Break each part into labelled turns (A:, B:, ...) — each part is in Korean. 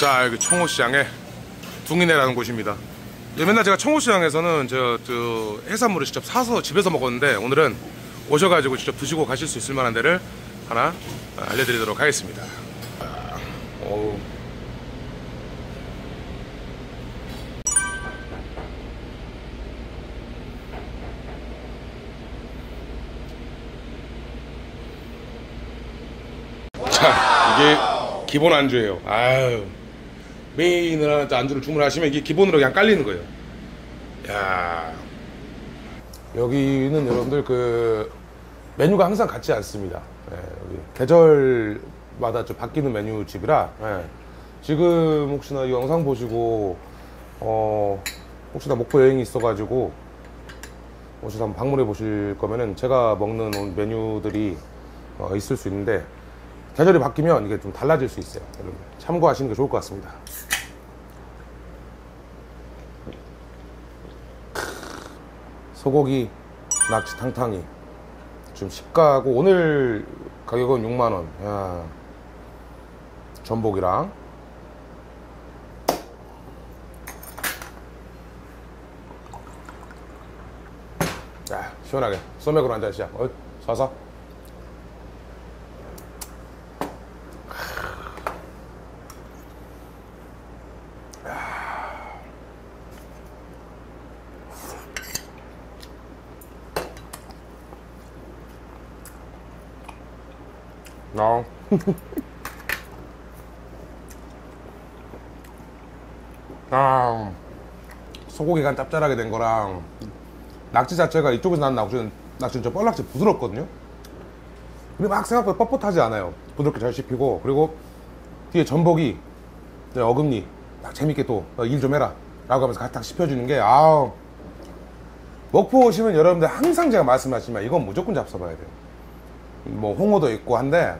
A: 자 여기 청호시장에 둥이네라는 곳입니다. 예, 맨날 제가 청호시장에서는 저, 저 해산물을 직접 사서 집에서 먹었는데 오늘은 오셔가지고 직접 드시고 가실 수 있을 만한 데를 하나 알려드리도록 하겠습니다. 아, 어우. 자 이게 기본 안주예요. 아유 메인을 하나 안주를 주문하시면 이게 기본으로 그냥 깔리는 거예요. 야. 여기는 여러분들 그 메뉴가 항상 같지 않습니다. 예, 여기 계절마다 좀 바뀌는 메뉴 집이라 예. 지금 혹시나 이 영상 보시고 어 혹시나 목포 여행이 있어가지고 혹시 한번 방문해 보실 거면은 제가 먹는 메뉴들이 어, 있을 수 있는데 계절이 바뀌면 이게 좀 달라질 수 있어요. 여러분 참고하시는 게 좋을 것 같습니다. 소고기 낙지 탕탕이 지금 시가고 오늘 가격은 6만 원. 야. 전복이랑 야 시원하게 소맥으로 한잔 시작. 어, 사사. 어. 아, 소고기가 짭짤하게 된 거랑 낙지 자체가 이쪽에서 난 낙지는 낙지는 좀 뻘낙지 부드럽거든요. 근데 막 생각보다 뻣뻣하지 않아요. 부드럽게 잘 씹히고 그리고 뒤에 전복이 이제 어금니 딱 재밌게 또 일 좀 해라 라고 하면서 같이 딱 씹혀주는 게 아우 먹고 오시면 여러분들 항상 제가 말씀하시지만 이건 무조건 잡숴봐야 돼요. 뭐 홍어도 있고 한데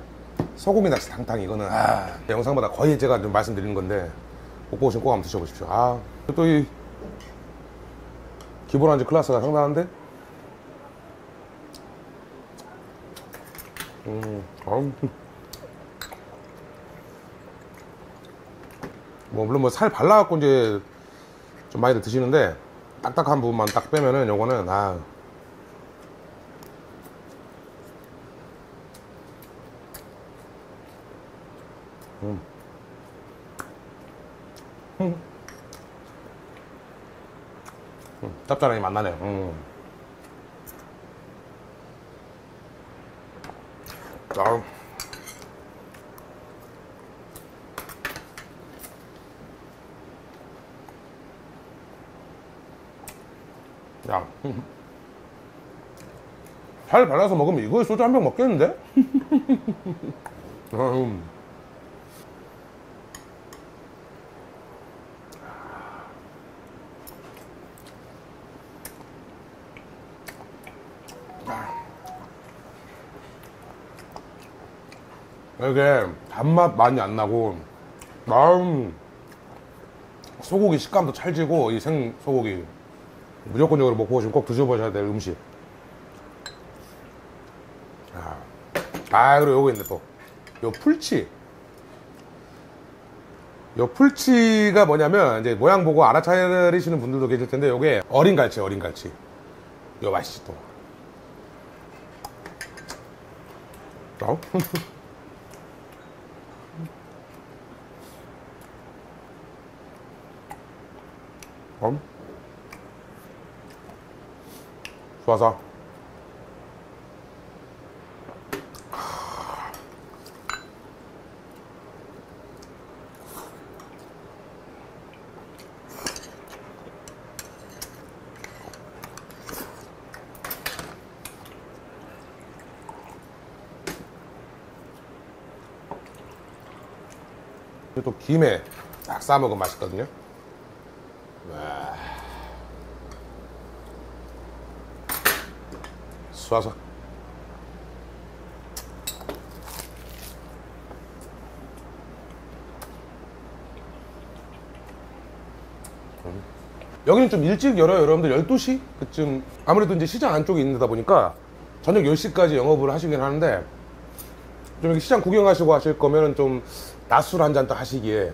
A: 소고기 낙지 탕탕 이거는 아, 영상마다 거의 제가 좀 말씀드리는 건데 못 보시면 꼭 한번 드셔보십시오. 아, 또 이 기본 안주 클래스가 상당한데? 음, 아우. 뭐 물론 뭐 살 발라갖고 이제 좀 많이들 드시는데 딱딱한 부분만 딱 빼면은 요거는 아 음, 짭짤하니 맛나네요. 음. 아. 야. 살 발라서 먹으면 이거에 소주 한 병 먹겠는데? 음. 이게 단맛 많이 안 나고 마음 소고기 식감도 찰지고 이 생 소고기 무조건적으로 먹고 오시면 꼭 드셔보셔야 될 음식. 아, 아 그리고 요거 있네 또요 풀치. 요 풀치가 뭐냐면 이제 모양 보고 알아차리시는 분들도 계실 텐데 요게 어린 갈치 어린 갈치. 요 맛있지 또. 어? 어? 좋아서 또 김에 딱 싸먹으면 맛있거든요. 와. 쏴서. 음. 여기는 좀 일찍 열어요, 여러분들. 12시? 그쯤. 아무래도 이제 시장 안쪽에 있는 데다 보니까 저녁 10시까지 영업을 하시긴 하는데 좀 이렇게 시장 구경하시고 하실 거면 좀 낮술 한 잔 또 하시기에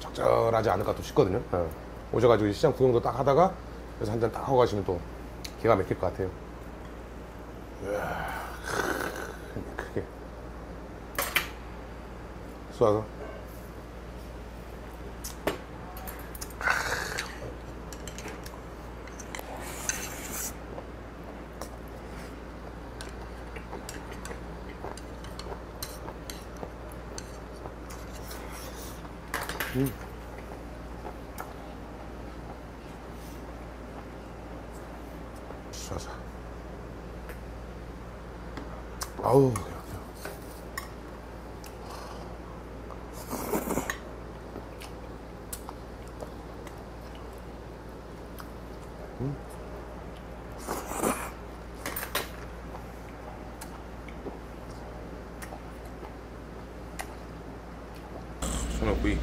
A: 적절하지 않을까 또 싶거든요. 예. 오셔가지고 시장 구경도 딱 하다가 그래서 한 잔 딱 하고 가시면 또 기가 막힐 것 같아요. 크게 쏘아 서 쏴서. 아우 소나구이.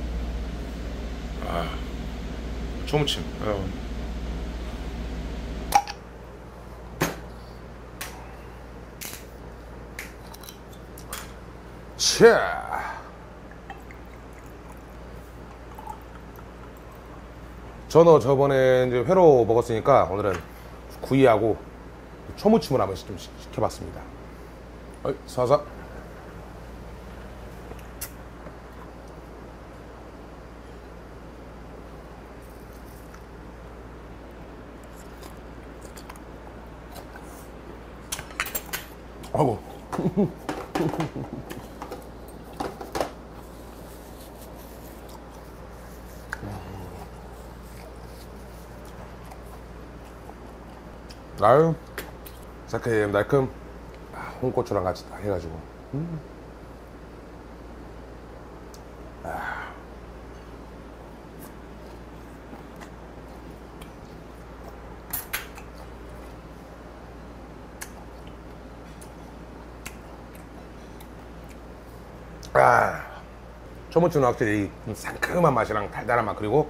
A: 아 초무침. 어. 차. 저는 저번에 이제 회로 먹었으니까 오늘은 구이하고 초무침을 한번 좀 시- 시켜봤습니다. 어이, 사사. 아이고. 아유, 날큼 아, 홍고추랑 같이 딱 해가지고. 음. 아. 아, 초무침은 확실히 이 상큼한 맛이랑 달달한 맛 그리고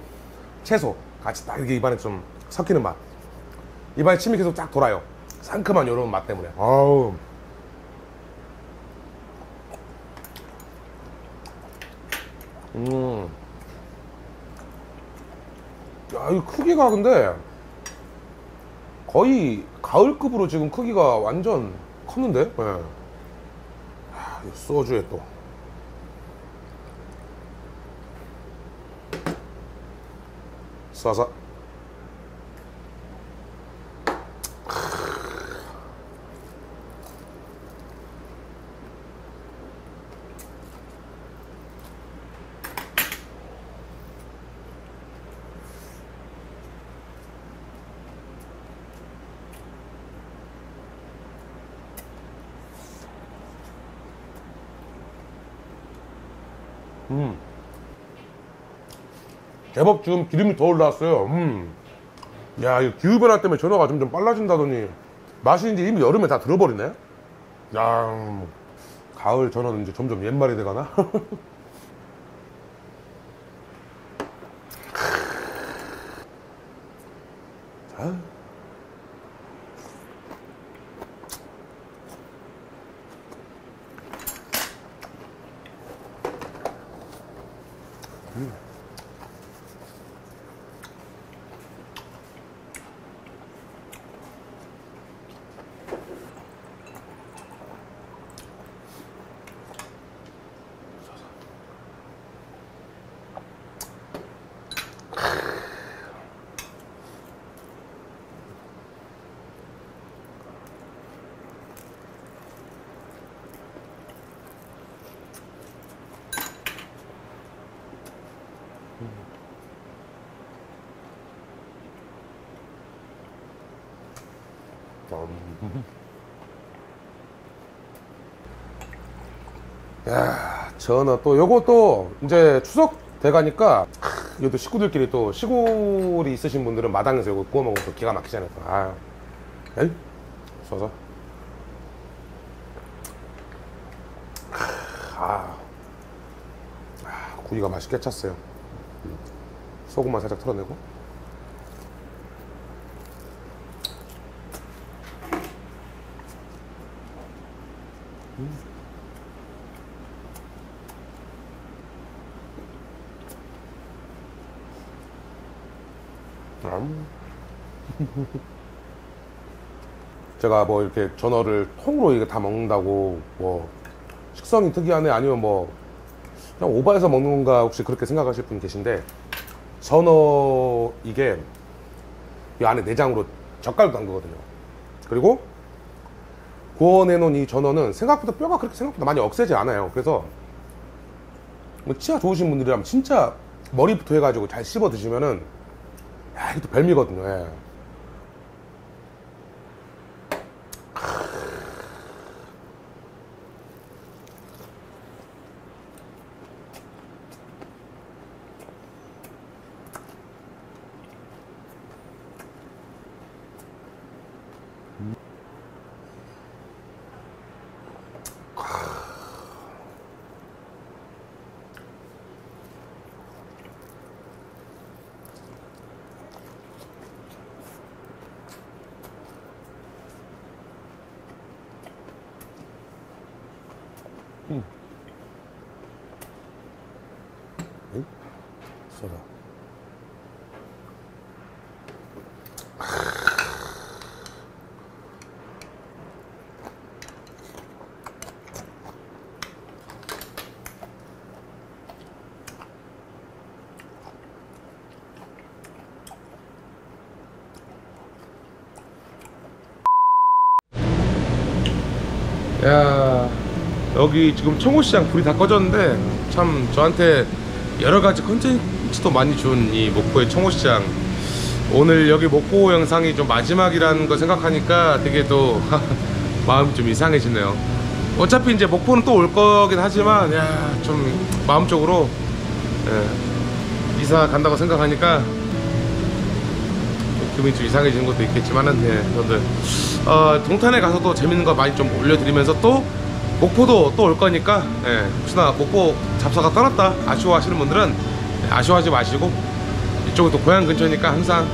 A: 채소 같이 딱 이게 입안에 좀 섞이는 맛. 입안에 침이 계속 쫙 돌아요. 상큼한 이런 맛 때문에. 아우. 음. 야, 이 크기가 근데 거의 가을급으로 지금 크기가 완전 컸는데? 예. 아, 이 소주에 또. 쏴서. 음. 제법 지금 기름이 더 올라왔어요. 음. 야, 이 기후변화 때문에 좀, 좀 빨라진다더니 맛이 이제 이미 여름에 다 들어버리네? 야, 음. 가을 전화는 이제 점점 옛말이 돼가나? 자. 야, 저는 또 요것도 이제 추석 돼가니까 크, 이것도 식구들끼리 또 시골이 있으신 분들은 마당에서 이거 구워 먹으면 또 기가 막히잖아요. 또. 아, 에이, 써서. 아, 아, 구이가 맛있게 찼어요. 소금만 살짝 털어내고. 제가 뭐 이렇게 전어를 통으로 이게 다 먹는다고 뭐 식성이 특이하네 아니면 뭐 그냥 오바해서 먹는 건가 혹시 그렇게 생각하실 분 계신데 전어 이게 이 안에 내장으로 젓갈도 난 거거든요. 그리고 구워내 놓은 이 전어는 생각보다 뼈가 그렇게 생각보다 많이 억세지 않아요. 그래서 뭐 치아 좋으신 분들이라면 진짜 머리부터 해가지고 잘 씹어 드시면은 야 이것도 별미거든요. 예. 에이? 쏟아. 야 여기 지금 청호시장 불이 다 꺼졌는데 참 저한테 여러 가지 컨텐츠도 많이 준 이 목포의 청호시장. 오늘 여기 목포 영상이 좀 마지막이라는 거 생각하니까 되게 또 마음이 좀 이상해지네요. 어차피 이제 목포는 또 올 거긴 하지만 야 좀 마음적으로 예, 이사 간다고 생각하니까 기분이 좀 이상해지는 것도 있겠지만은 예, 여러분들. 어, 동탄에 가서도 재밌는 거 많이 좀 올려드리면서 또 목포도 또 올 거니까 예, 혹시나 목포 잡사가 떠났다 아쉬워하시는 분들은 예, 아쉬워하지 마시고 이쪽은 또 고향 근처니까 항상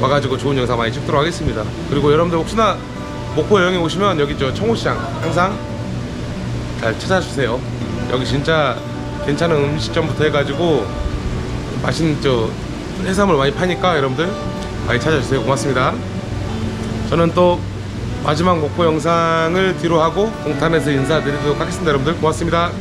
A: 와가지고 좋은 영상 많이 찍도록 하겠습니다. 그리고 여러분들 혹시나 목포 여행에 오시면 여기 저 청호시장 항상 잘 찾아주세요. 여기 진짜 괜찮은 음식점부터 해가지고 맛있는 저 해산물 많이 파니까 여러분들 많이 찾아주세요. 고맙습니다. 저는 또 마지막 목포 영상을 뒤로 하고 동탄에서 인사드리도록 하겠습니다 여러분들. 고맙습니다